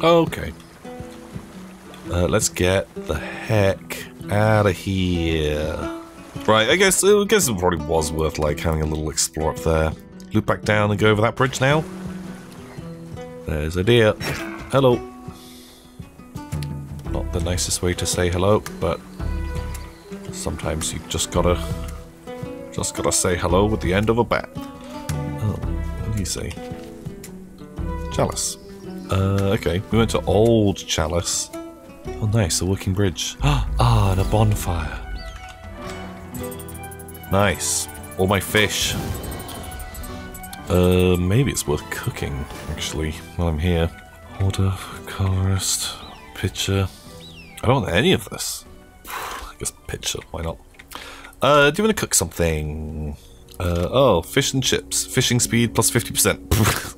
Okay. Uh, let's get the heck out of here. Right, I guess I guess it probably was worth like having a little explore up there. Loop back down and go over that bridge now. There's a deer. Hello. Not the nicest way to say hello, but sometimes you just gotta just gotta say hello with the end of a bat. Oh, what do you say? Chalice. Uh, okay, we went to Old Chalice. Oh, nice, a working bridge. Ah, and a bonfire. Nice. All my fish. Uh, maybe it's worth cooking, actually, while I'm here. Order, chorist, pitcher. I don't want any of this. I guess pitcher, why not? Uh, do you want to cook something? Uh, oh, fish and chips. Fishing speed plus 50%.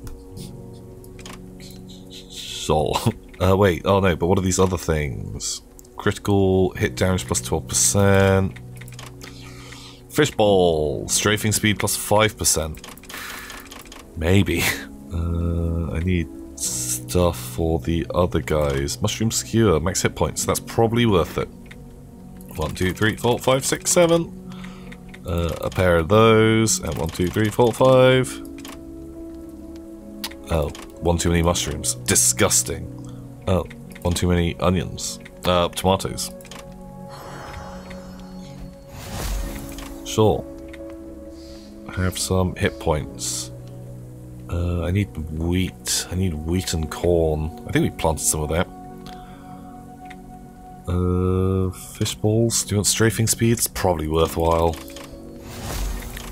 so, uh, wait, oh no, but what are these other things? Critical hit damage plus 12%. Fishball, strafing speed plus 5%. Maybe. Uh, I need stuff for the other guys. Mushroom skewer, max hit points. That's probably worth it. One, two, three, four, five, six, seven. Uh, a pair of those, and one, two, three, four, five. Oh, one too many mushrooms. Disgusting. Oh, one too many onions. Uh, tomatoes. Sure. Have some hit points. Uh, I need wheat. I need wheat and corn. I think we planted some of that. Uh, fish balls. Do you want strafing speeds? Probably worthwhile.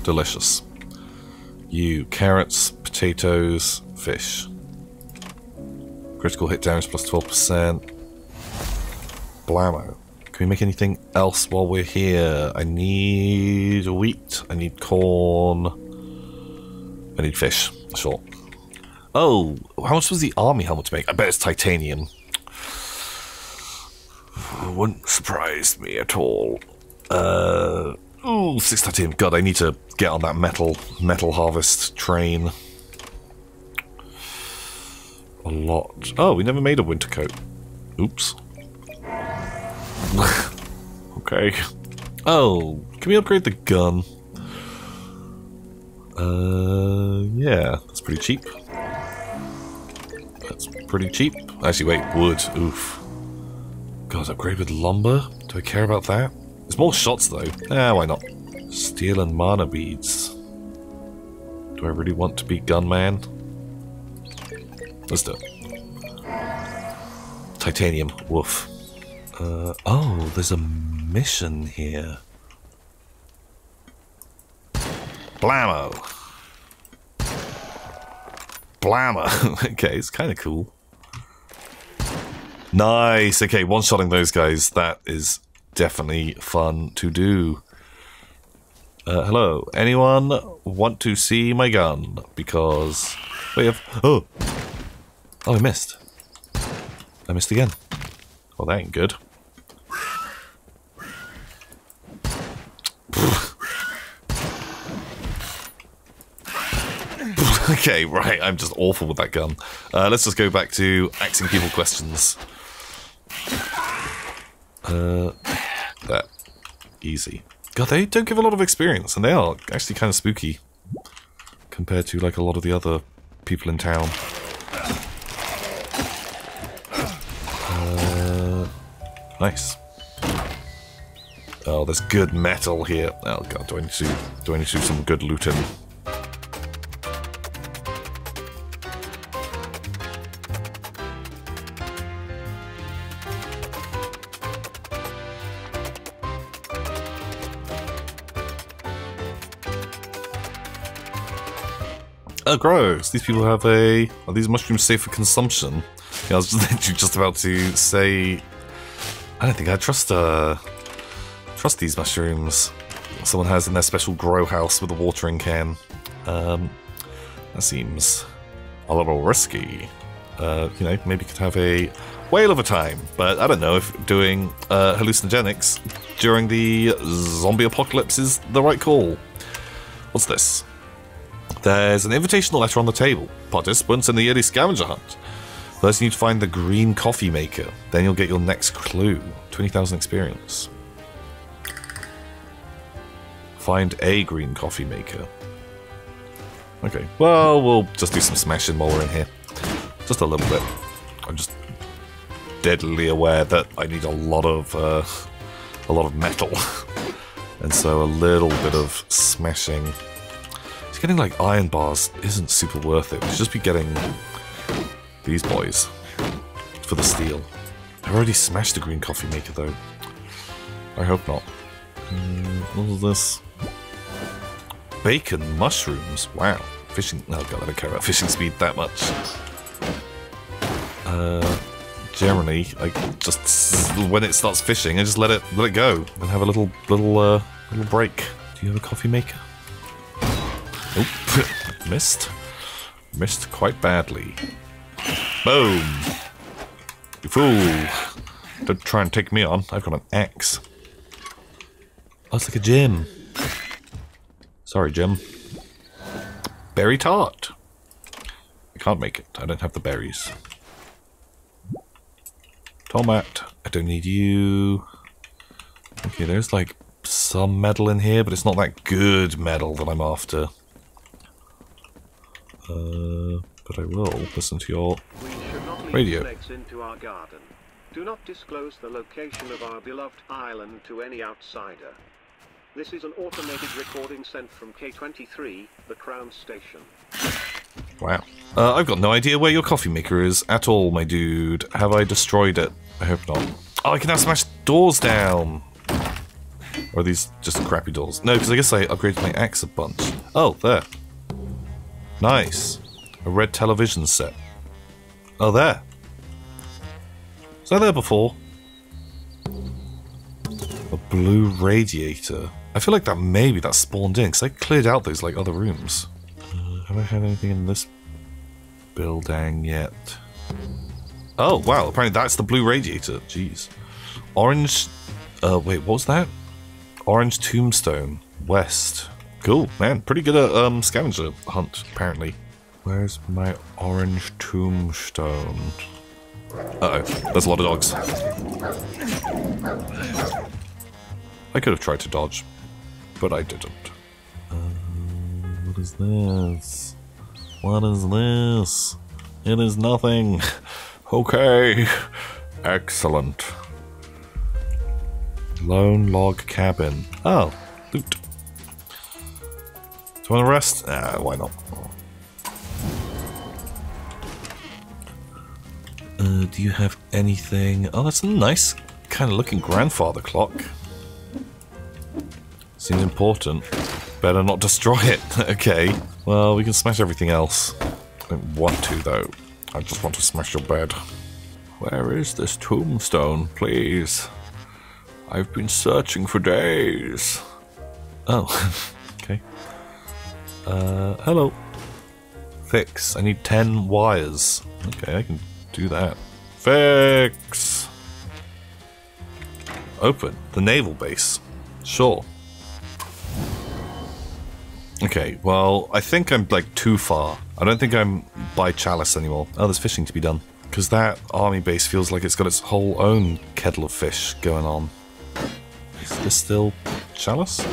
Delicious. You. Carrots, potatoes, fish. Critical hit damage plus 12%. Blammo. Can we make anything else while we're here? I need wheat. I need corn. I need fish. Sure. Oh, how much was the army helmet to make? I bet it's titanium. Wouldn't surprise me at all. Uh, ooh, six titanium. God, I need to get on that metal metal harvest train. A lot. Oh, we never made a winter coat. Oops. okay. Oh, can we upgrade the gun? Uh, yeah, that's pretty cheap. That's pretty cheap. Actually, wait, wood. Oof. God, upgrade with lumber? Do I care about that? There's more shots, though. Ah, why not? Steel and mana beads. Do I really want to be gunman? Let's do it. Titanium. Woof. Uh, oh, there's a mission here. Blammo. Blammo. okay, it's kind of cool. Nice. Okay, one-shotting those guys. That is definitely fun to do. Uh, hello. Anyone want to see my gun? Because we have... Oh! Oh, I missed. I missed again. Well, that ain't good. okay, right, I'm just awful with that gun. Uh, let's just go back to asking people questions. Uh, that. Easy. God, they don't give a lot of experience, and they are actually kind of spooky compared to, like, a lot of the other people in town. Uh, nice. Oh, there's good metal here. Oh god, do I need to do I need to do some good looting? Oh, gross. These people have a... Are these mushrooms safe for consumption? Yeah, I was just, just about to say... I don't think I trust, uh... Trust these mushrooms. Someone has in their special grow house with a watering can. Um, that seems a little risky. Uh, you know, maybe could have a whale of a time. But I don't know if doing uh, hallucinogenics during the zombie apocalypse is the right call. What's this? There's an invitational letter on the table. Participants in the yearly scavenger hunt. First, you need to find the green coffee maker. Then you'll get your next clue. 20,000 experience. Find a green coffee maker. Okay, well, we'll just do some smashing while we're in here. Just a little bit. I'm just deadly aware that I need a lot of, uh, a lot of metal. and so a little bit of smashing. Just getting like iron bars isn't super worth it. We should just be getting these boys for the steel. I've already smashed the green coffee maker though. I hope not. Mm, what is this? Bacon mushrooms. Wow. Fishing. Oh god, I don't care about fishing speed that much. Uh, generally, I just when it starts fishing, I just let it let it go and have a little little uh, little break. Do you have a coffee maker? Nope. Missed. Missed quite badly. Boom. You fool. Don't try and take me on. I've got an axe. Oh, it's like a gym. Sorry, Jim. Berry tart. I can't make it. I don't have the berries. Tomat. I don't need you. Okay, there's like some metal in here, but it's not that good metal that I'm after. Uh, but I will listen to your radio. Into our garden. Do not disclose the location of our beloved island to any outsider. This is an automated recording sent from K23, the Crown Station. Wow. Uh, I've got no idea where your coffee maker is at all, my dude. Have I destroyed it? I hope not. Oh, I can now smash doors down. Or are these just crappy doors? No, because I guess I upgraded my axe a bunch. Oh, there. Nice. A red television set. Oh, there. Was that there before? A blue radiator. I feel like that maybe that spawned in, because I cleared out those, like, other rooms. Uh, have I had anything in this building yet? Oh, wow, apparently that's the blue radiator. Jeez. Orange... Uh, wait, what was that? Orange Tombstone. West. Cool, man. Pretty good at um, scavenger hunt, apparently. Where's my orange tombstone? Uh-oh, there's a lot of dogs. I could have tried to dodge but I didn't. Uh, what is this? What is this? It is nothing. okay. Excellent. Lone log cabin. Oh, loot. Do you want to rest? Ah, why not? Do you have anything? Oh, that's a nice kind of looking grandfather clock. Seems important. Better not destroy it. okay. Well, we can smash everything else. I don't want to, though. I just want to smash your bed. Where is this tombstone, please? I've been searching for days. Oh, okay. Uh, hello. Fix. I need 10 wires. Okay, I can do that. Fix! Open. The naval base. Sure. Okay, well, I think I'm like too far. I don't think I'm by Chalice anymore. Oh, there's fishing to be done. Because that army base feels like it's got its whole own kettle of fish going on. Is this still Chalice?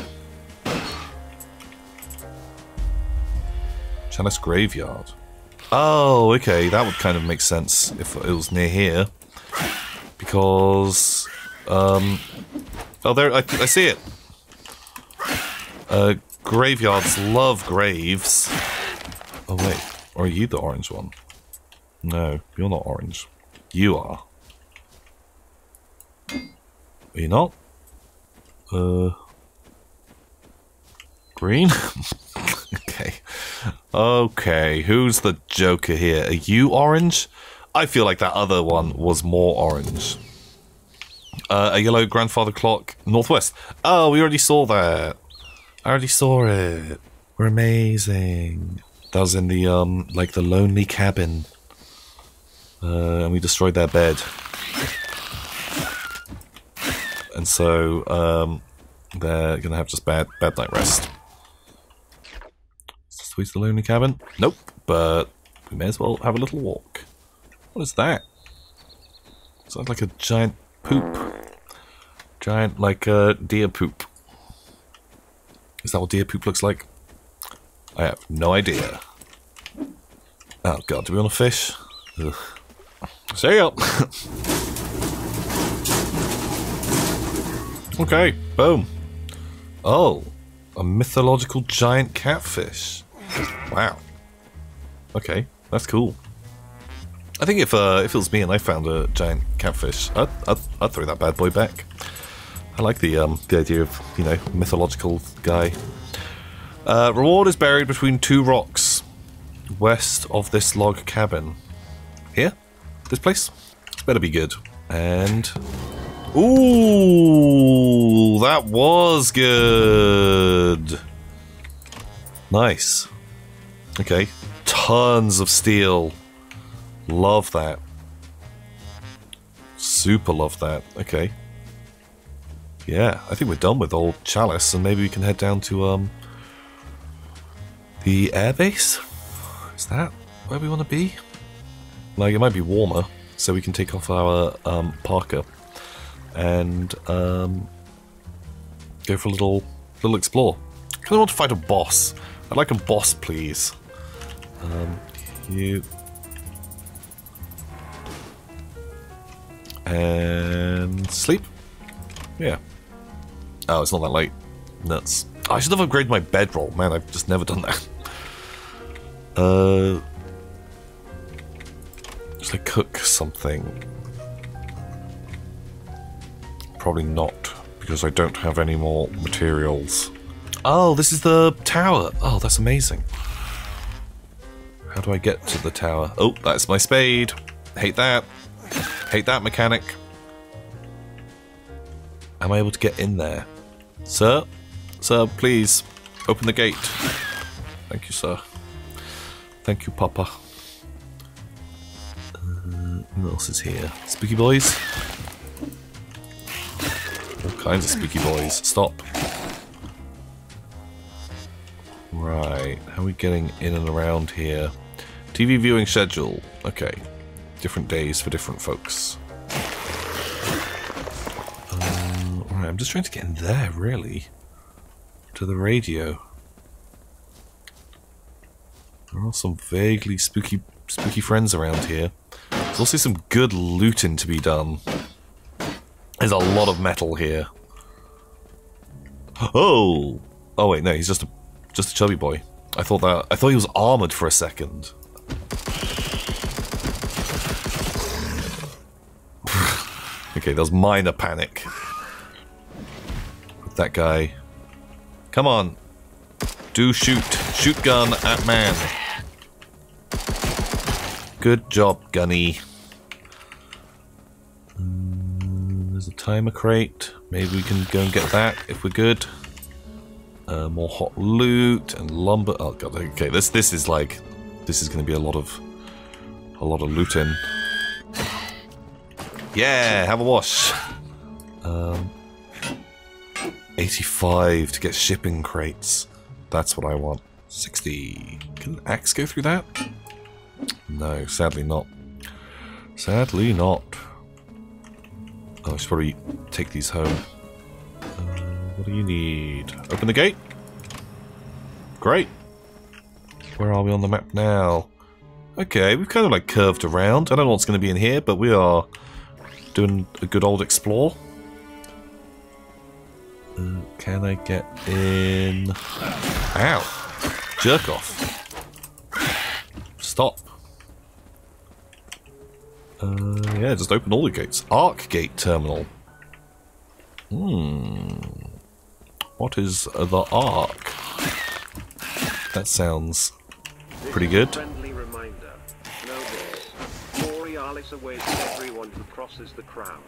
Chalice Graveyard. Oh, okay, that would kind of make sense if it was near here. Because, um... Oh, there, I, I see it! Uh, Graveyards love graves. Oh wait, are you the orange one? No, you're not orange. You are. Are you not? Uh... Green? okay. Okay, who's the joker here? Are you orange? I feel like that other one was more orange. Uh, a yellow grandfather clock, northwest. Oh, we already saw that. I already saw it. We're amazing. That was in the, um, like the lonely cabin. Uh, and we destroyed their bed. And so, um, they're gonna have just bad, bad night rest. Sweet the lonely cabin? Nope, but we may as well have a little walk. What is that? Sounds like a giant poop. Giant, like, uh, deer poop. Is that what deer poop looks like? I have no idea. Oh god, do we want to fish? Ugh. See ya! okay, boom. Oh, a mythological giant catfish. Wow. Okay, that's cool. I think if uh, if it was me and I found a giant catfish, I'd, I'd, I'd throw that bad boy back. I like the um, the idea of you know mythological guy. Uh, reward is buried between two rocks, west of this log cabin. Here, this place. Better be good. And ooh, that was good. Nice. Okay, tons of steel. Love that. Super love that. Okay. Yeah, I think we're done with old Chalice, and maybe we can head down to um the airbase. Is that where we want to be? Like it might be warmer, so we can take off our um, parka and um, go for a little little explore. Kind of want to fight a boss. I'd like a boss, please. Um, you and sleep. Yeah. Oh, it's not that late. Nuts. I should have upgraded my bedroll. Man, I've just never done that. Uh, should I cook something? Probably not, because I don't have any more materials. Oh, this is the tower. Oh, that's amazing. How do I get to the tower? Oh, that's my spade. Hate that. Hate that mechanic. Am I able to get in there? Sir? Sir, please, open the gate. Thank you, sir. Thank you, Papa. Uh, what else is here? Spooky boys? All kinds of spooky boys. Stop. Right, how are we getting in and around here? TV viewing schedule. Okay. Different days for different folks. Uh, I'm just trying to get in there, really. To the radio. There are some vaguely spooky spooky friends around here. There's also some good looting to be done. There's a lot of metal here. Oh! Oh wait, no, he's just a just a chubby boy. I thought that I thought he was armored for a second. Okay, there's minor panic. With that guy. Come on. Do shoot. Shoot gun at man. Good job, Gunny. Mm, there's a timer crate. Maybe we can go and get that if we're good. Uh, more hot loot and lumber. Oh god. Okay, this this is like this is going to be a lot of a lot of looting. Yeah, have a wash. Um, 85 to get shipping crates. That's what I want. 60. Can an axe go through that? No, sadly not. Sadly not. Oh, I should probably take these home. Uh, what do you need? Open the gate? Great. Where are we on the map now? Okay, we've kind of like curved around. I don't know what's going to be in here, but we are doing a good old explore. Uh, can I get in? Ow! Jerk off. Stop. Uh, yeah, just open all the gates. Arc gate terminal. Hmm. What is the arc? That sounds pretty good. Borealis awaits everyone who crosses the crown.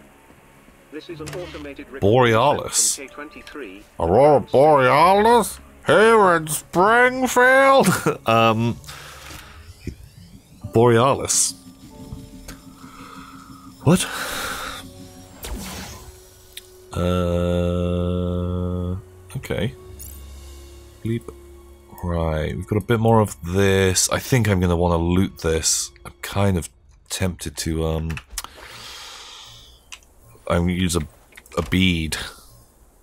This is an automated Borealis? sent from K23. Aurora Borealis here in Springfield. um, Borealis. What? Uh, okay. Bleep. Right, we've got a bit more of this. I think I'm going to want to loot this. I'm kind of tempted to um I'm gonna use a a bead.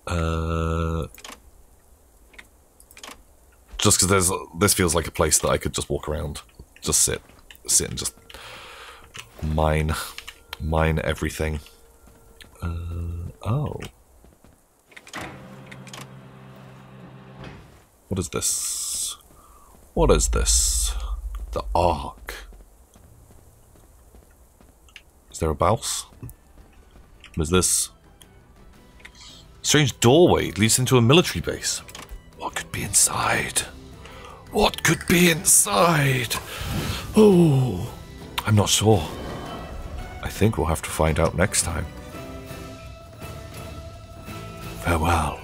Uh just because there's this feels like a place that I could just walk around, just sit, sit and just mine, mine everything. Uh, oh, what is this? What is this? The Ark. Is there a bouse? What is this? Strange doorway leads into a military base. What could be inside? What could be inside? Oh, I'm not sure. I think we'll have to find out next time. Farewell.